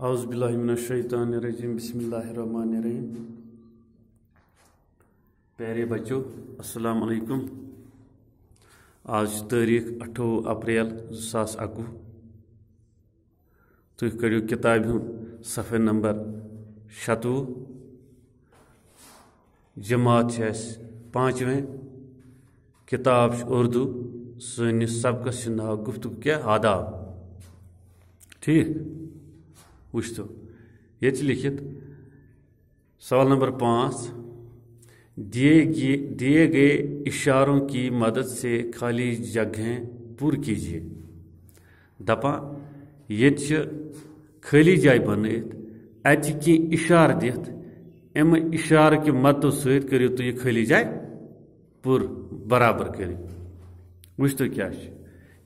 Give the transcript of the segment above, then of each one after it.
अज़बिल्लिमिनशैतानरजीम बसमीम प्यारे बच्चों, अस्सलाम वालेकुम आज तारीख अठोवह अप्रैल, सास अकु तुम करो किताब सफ़े नंबर शतवु। जमात पाँचवें। किताब उर्दू सबकस नाव गुफ्तु क्या, आदाब। ठीक? वुच तो ये लिखित, सवाल नंबर पाँच, दिए दिए गए इशारों की मदद से खाली जगहें पूर कीजिए। दपा ये खाली जाय बन अत इशार दित अम इशार कि मदद सत करो तो यह खाली जाय पूर बराबर कर तो क्या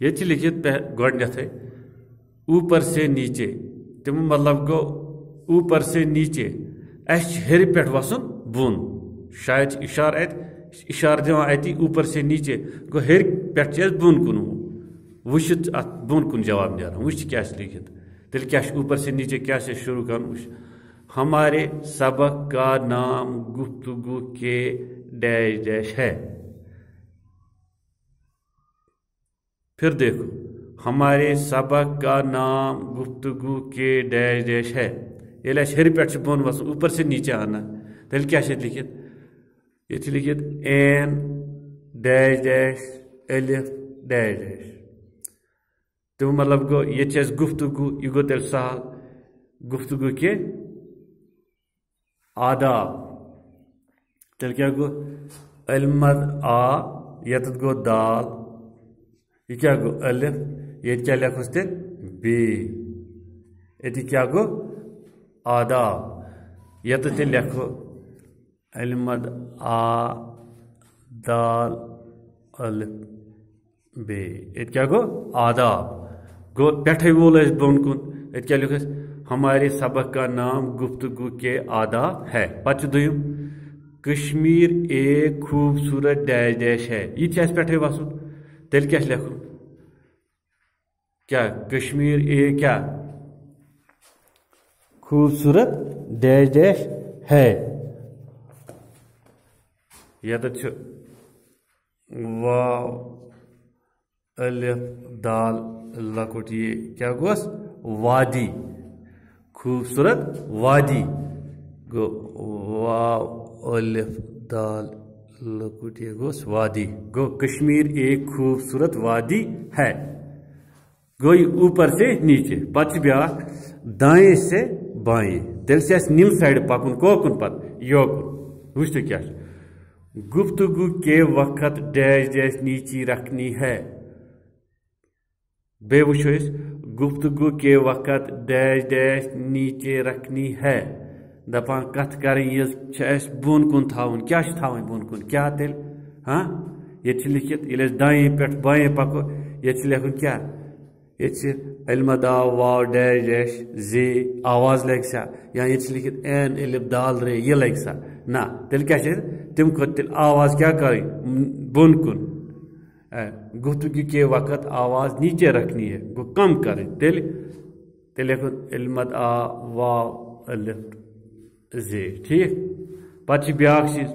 ये लिखित गथे ऊपर से नीचे तम मतलब गो ऊपर से नीचे अस हेर पे वसन बोन शायद इशार अत इशार दिवान अति ऊपर से नीचे गो हेर पे बोन कुन वुशित अत बोन कुन जवाब नान वुच क्या लिखित तेल क्या ऊपर से नीचे क्या शुरू कर हमारे सबक का नाम गुफ्तगु के डैश डैश है फिर देखो हमारे सबक का नाम गुफ्तगु के डैश डैश है। ये हेर पे बोन वस ऊपर से नीचे आना। तेल क्या लिखित? ये लिखित एन डैश डैश एलिफ डैश डैश। तो मतलब गो ये गुफ्तगु यह गो तेल सहल गुफ्तगु के आदाब। तेल क्या गो? अलमद आ यत गो दाल। यह क्या गो? अलिफ ये क्या लिखोस तेल बे ये क्या गो आदाब यत ते लिखो अलमद आ दाल अलिफ बे ये क्या गो आदाब गो पे वोल बोन कुन ये क्या लिखोस हमारे सबक का नाम गुफ्तगु के आदाब है पच दुम कश्मीर एक खूबसूरत डैश डैश है यह पे वसुन तेल क्या लिखुन क्या कश्मीर ए क्या? खूबसूरत डैश डैश है। यत वाव अलिफ दाल लकुट ये क्या गोस वादी। खूबसूरत वादी। गो वाव अलिफ दाल लकुट ये गोस वादी। गो कश्मीर एक खूबसूरत वादी है। गई ऊपर से नीचे पच ब्या दाएँ से बाएँ। तेल से निम साइड पकुन कोकुन पत योकुन वुच क्या? गुफ्तगु के वक्त डैश डैश नीचे रखनी है। बे वो गुफ्तगु के वक्त डैश डैश नीचे रखनी है। दपान कथ कर बोन कुन थावन क्या बोन कुन? क्या तेल? हाँ? ये लिखित? ये दाएँ पे बाएँ पको ये लिखुन क्या? ये अलमदा डैश जे आवाज़ लग सा या ये लिखित एन एलिफ दाल रे ये लग सा ना तेल क्या तम तेल आवाज़ क्या कर बोन कुन गुफ्तगी के वक्त आवाज़ नीचे रखनी है गो कम कर तेल तेल जे ठीक पच ब्या चीज़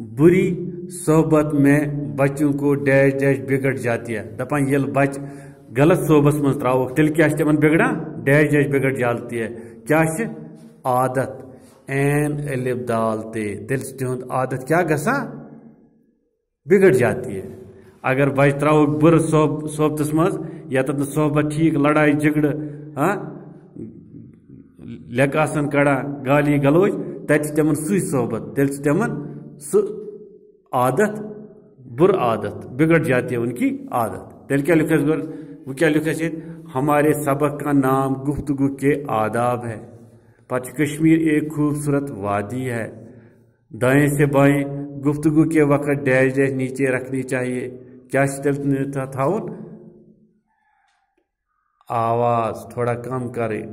बुरी सोहबत में बच्चों को डैश डैश बिगड़ जाती है ये बच गलत सोबस मज त्रोक तेल क्या तिमन बिगड़ा? डैश डैश बिगड़ जाती है। क्या आदत? एन एलिफ दाल ते तेल तिहद आदत क्या गसा बिगड़ जाती है। अगर बच त्रोक बुर सोब सोबत मज या सोहबत ठीक लड़ाई झगड़ हाँ? लेक कड़ा, गाली गलोच तत तिमन सु सोहबत तेल तिमन सु आदत, बुर आदत। बिगड़ जाती है उनकी आदत। तेल क्या लिखे वो क्या लिखा है? हमारे सबक का नाम गुफ्तगु के आदाब है। पच कश्मीर एक खूबसूरत वादी है। दाएँ से बाएँ गुफ्तगु के वक्त डैश डैश नीचे रखनी चाहिए। क्या था था आवाज़, थोड़ा कम करें।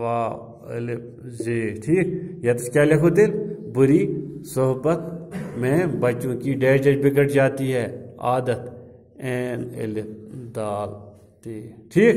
वाह जे ठीक? तो क्या लिखो दिल? बुरी सोहबत में बच्चों की डैश डैश बिगड़ जाती है। आदत, एन एलिफ दाल। ठीक?